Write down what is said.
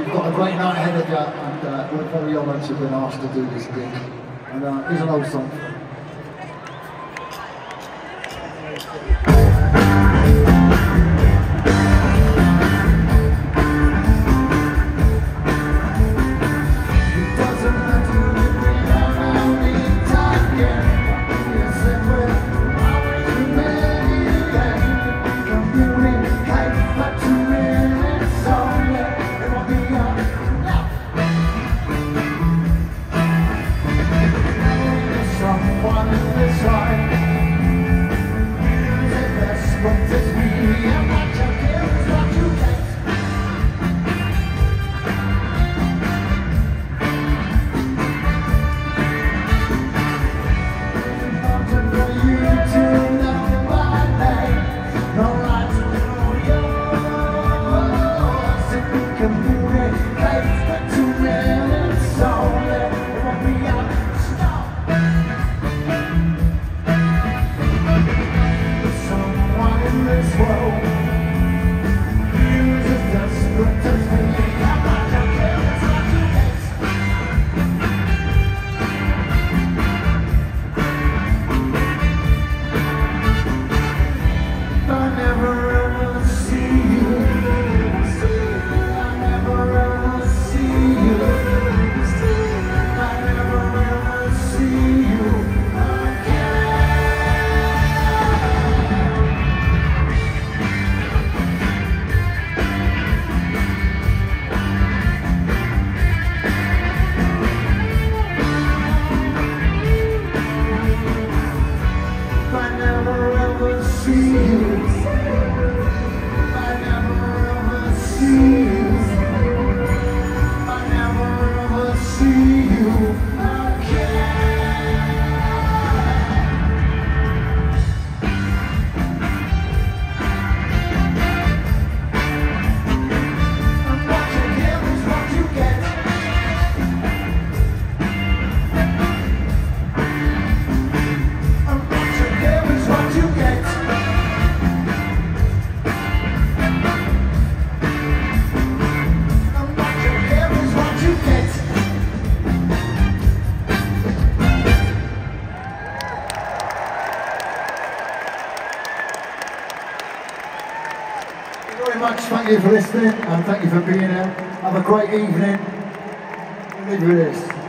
you've got a great night ahead of you, and uh, we're very honoured to have been asked to do this gig. And uh, here's an old song. this world. Very much. Thank you for listening and thank you for being here. Have a great evening. Leave with this.